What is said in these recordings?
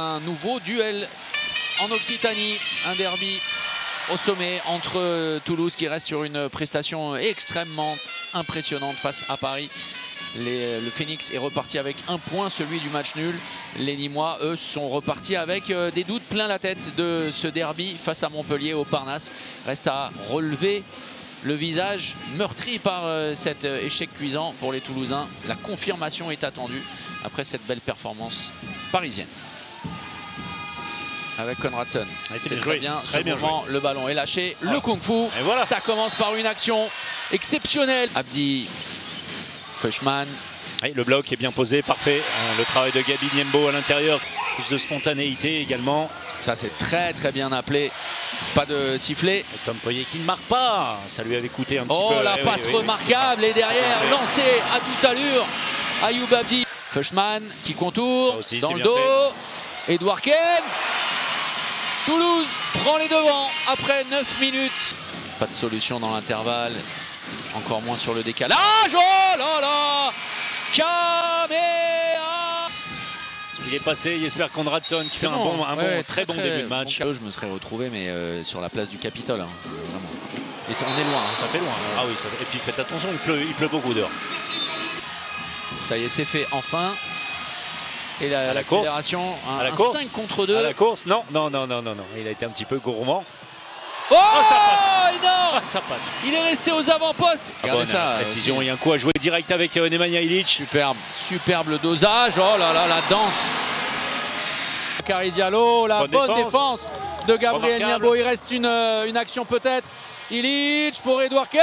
Un nouveau duel en Occitanie, un derby au sommet entre Toulouse qui reste sur une prestation extrêmement impressionnante face à Paris. Le Phoenix est reparti avec un point, celui du match nul. Les Nîmois, eux, sont repartis avec euh, des doutes plein la tête de ce derby face à Montpellier au Parnasse. Reste à relever le visage meurtri par euh, cet euh, échec cuisant pour les Toulousains. La confirmation est attendue après cette belle performance parisienne. Avec Conradson. C'est très joué. bien. Très Ce bien mouvement, le ballon est lâché. Le Voilà. kung-fu. Et voilà. Ça commence par une action exceptionnelle. Abdi. Ouais, le bloc est bien posé, parfait. Euh, Le travail de Gabi Niembo à l'intérieur. Plus de spontanéité également. Ça, c'est très très bien appelé. Pas de sifflet. Et Tom Poyer qui ne marque pas. Ça lui avait coûté un petit Oh, peu. la Eh passe oui, remarquable. Et derrière, parfait. lancé à toute allure. Ayoub Abdi. Feuchman qui contourne dans le dos. Edouard Kempf. Toulouse prend les devants après 9 minutes. Pas de solution dans l'intervalle. Encore moins sur le décalage. Oh là là Kamea Il est passé, Jesper Konradsson qui fait un bon, un bon- très, bon début de match. bon. Je me serais retrouvé, mais euh, sur la place du Capitole. hein, vraiment. Et ça, on est loin. hein. Ça fait loin. Ah oui, ça et puis faites attention, il pleut, il pleut beaucoup dehors. Ça y est, c'est fait enfin. Et la, course. un, À la un course. 5 contre 2. À la course, non, non, non, non, non, non. Il a été un petit peu gourmand. Oh, ça passe. énorme Ah, ça passe. Il est resté aux avant-postes. Regardez Bonne ça. précision, il y a un coup à jouer direct avec euh, Nemanja Ilic. Superbe, superbe le dosage. Oh là là, la danse. Cari Diallo, la bonne, Bonne défense. défense. de Gabriel. Niambo. Il reste une, euh, une action peut-être. Illich pour Edouard Kempf.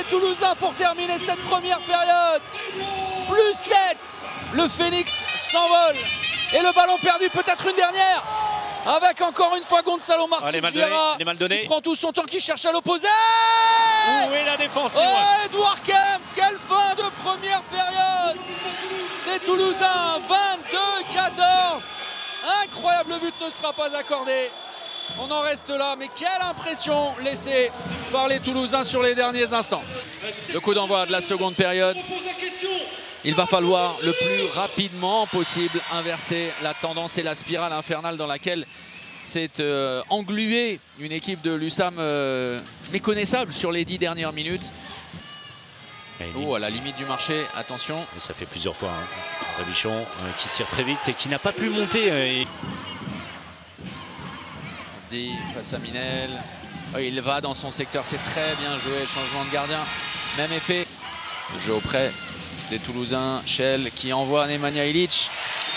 Oh, des Toulousains pour terminer cette première période. Plus 7. Le Phoenix s'envole. Et le ballon perdu, peut-être une dernière. Avec encore une fois Gonzalo Martins donnés, Vieira, qui prend tout son temps, qui cherche à l'opposer. Où est la défense Oh, Edouard Kempf, quelle fin de première période des Toulousains, 22-14. Incroyable, le but ne sera pas accordé. On en reste là, mais quelle impression laissée par les Toulousains sur les derniers instants. Le coup d'envoi de la seconde période. Il va falloir le plus rapidement possible inverser la tendance et la spirale infernale dans laquelle s'est euh, engluée une équipe de l'USAM euh, méconnaissable sur les dix dernières minutes. Oh, à la limite du marché, attention. Ça fait plusieurs fois. Hein. Rébichon euh, qui tire très vite et qui n'a pas pu monter. et- Face à Minel. Oh, il va dans son secteur, c'est très bien joué. Changement de gardien, même effet. Jeu auprès des Toulousains. Shell qui envoie Nemanja Ilic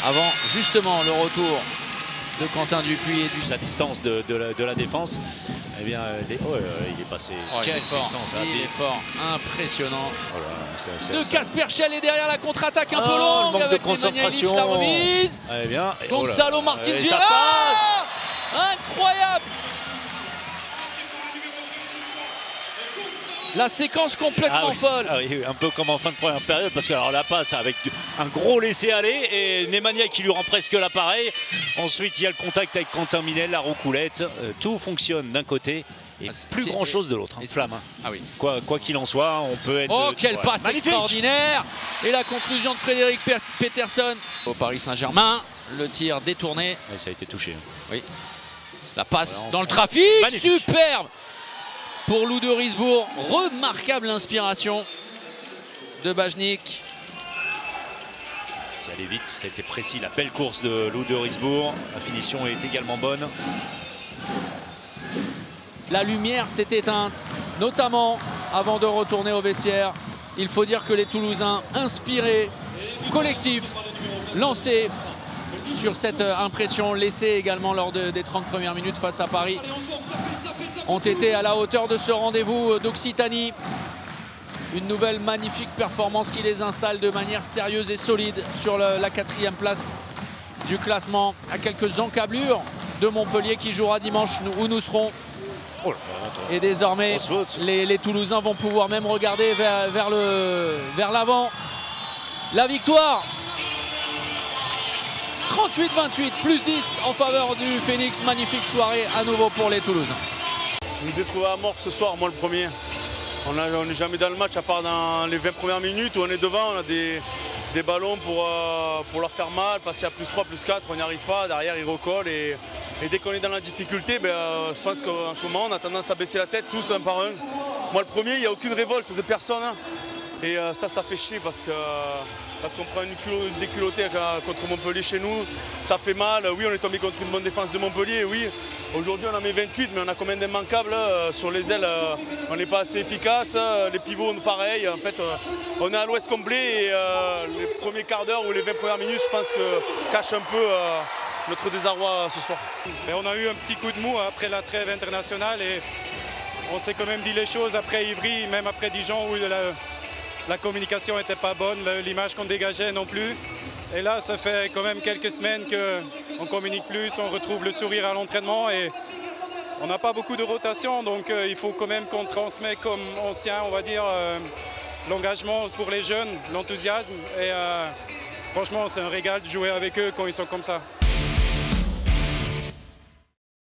avant justement le retour de Quentin Dupuis et du sa distance de, de la, de la défense. Eh bien, euh, les- oh, euh, il est passé. Oh, il est fort, puissance, il des- est fort, impressionnant. Oh là, De c'est- Casper Schell est derrière la contre-attaque un Ah, peu le longue manque de avec Nemanja Ilic, concentration. la remise. Eh bien, oh ça Vieira passe Incroyable La séquence complètement Ah oui, folle. ah oui, un peu comme en fin de première période, parce que alors la passe avec un gros laisser-aller et Nemanja qui lui rend presque l'appareil. Ensuite, il y a le contact avec Quentin Minel, la roucoulette. Euh, tout fonctionne d'un côté et Ah, plus grand chose de l'autre. hein. et Flamme. hein. Ah oui. Quoi quoi qu'il en soit, on peut être. Oh, quelle ouais. passe Magnifique. extraordinaire Et la conclusion de Frédéric Peterson au Paris Saint-Germain. Le tir détourné. Ouais, ça a été touché. hein. La passe dans le sent- trafic. Magnifique. Superbe pour Lou de Risbourg. Remarquable inspiration de Bajnik. C'est allé vite, ça a été précis. La belle course de Lou de Risbourg. La finition est également bonne. La lumière s'est éteinte, notamment avant de retourner au vestiaire. Il faut dire que les Toulousains, inspirés, collectifs, lancés sur cette euh, impression laissée également lors de- des 30 premières minutes face à Paris, ont été à la hauteur de ce rendez-vous d'Occitanie. Une nouvelle magnifique performance qui les installe de manière sérieuse et solide sur le- la quatrième place du classement, à quelques encablures de Montpellier qui jouera dimanche où nous serons. Oh. Et désormais, les, les Toulousains vont pouvoir même regarder vers, vers le- vers l'avant. La victoire 38-28, plus 10 en faveur du Phoenix. Magnifique soirée à nouveau pour les Toulousains. Je vous ai trouvé à mort ce soir, moi le premier. On n'est jamais dans le match à part dans les 20 premières minutes où on est devant, on a des, des ballons pour, euh, pour leur faire mal, passer à plus 3, plus 4, on n'y arrive pas, derrière ils recollent et, dès qu'on est dans la difficulté, ben, euh, je pense qu'en ce moment on a tendance à baisser la tête tous un par un. Moi le premier, il n'y a aucune révolte de personne hein. Et euh, ça, ça fait chier parce que parce qu'on prend une, déculottée contre Montpellier chez nous, ça fait mal. Oui, on est tombé contre une bonne défense de Montpellier, oui. Aujourd'hui, on en met 28, mais on a combien d'immanquables sur les ailes On n'est pas assez efficace. les pivots, pareil. En fait, on est à l'ouest complet et euh, les premiers quarts d'heure ou les 20 premières minutes, je pense que cachent un peu euh, notre désarroi ce soir. on a eu un petit coup de mou après la trêve internationale et on s'est quand même dit les choses après Ivry, même après Dijon où communication n'était pas bonne, l'image qu'on dégageait non plus. Et là, ça fait quand même quelques semaines qu'on communique plus, on retrouve le sourire à l'entraînement et on n'a pas beaucoup de rotation, donc euh, il faut quand même qu'on transmet comme ancien, on va dire, l'engagement pour les jeunes, l'enthousiasme. Et euh, franchement, c'est un régal de jouer avec eux quand ils sont comme ça.